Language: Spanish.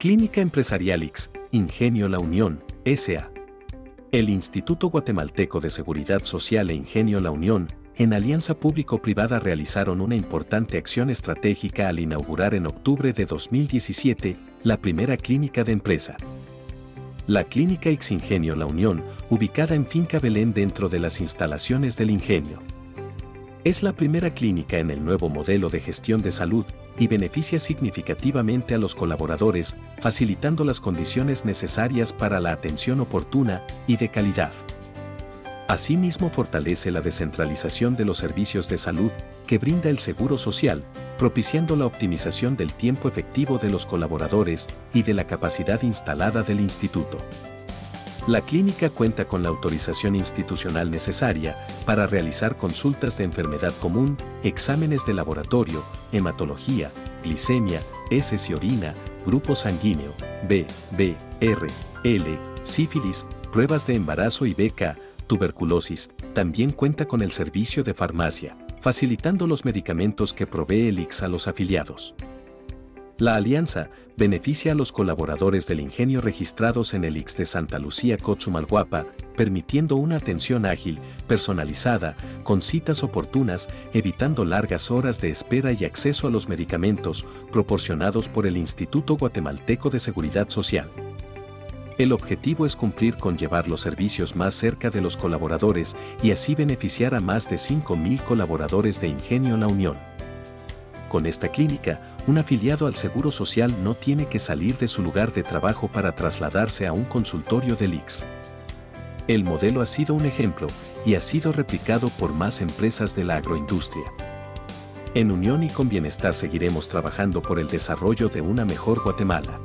Clínica Empresarial X, Ingenio La Unión, S.A. El Instituto Guatemalteco de Seguridad Social e Ingenio La Unión, en alianza público-privada realizaron una importante acción estratégica al inaugurar en octubre de 2017 la primera clínica de empresa. La Clínica X Ingenio La Unión, ubicada en Finca Belén dentro de las instalaciones del Ingenio. Es la primera clínica en el nuevo modelo de gestión de salud y beneficia significativamente a los colaboradores, facilitando las condiciones necesarias para la atención oportuna y de calidad. Asimismo fortalece la descentralización de los servicios de salud que brinda el Seguro Social, propiciando la optimización del tiempo efectivo de los colaboradores y de la capacidad instalada del instituto. La clínica cuenta con la autorización institucional necesaria para realizar consultas de enfermedad común, exámenes de laboratorio, hematología, glicemia, heces y orina, grupo sanguíneo, B, B, R, L, sífilis, pruebas de embarazo y BK, tuberculosis. También cuenta con el servicio de farmacia, facilitando los medicamentos que provee el IX a los afiliados. La alianza beneficia a los colaboradores del ingenio registrados en el IX de Santa Lucía Cotzumalguapa, permitiendo una atención ágil, personalizada, con citas oportunas, evitando largas horas de espera y acceso a los medicamentos proporcionados por el Instituto Guatemalteco de Seguridad Social. El objetivo es cumplir con llevar los servicios más cerca de los colaboradores y así beneficiar a más de 5.000 colaboradores de Ingenio La Unión. Con esta clínica, un afiliado al Seguro Social no tiene que salir de su lugar de trabajo para trasladarse a un consultorio del IX. El modelo ha sido un ejemplo y ha sido replicado por más empresas de la agroindustria. En unión y con bienestar seguiremos trabajando por el desarrollo de una mejor Guatemala.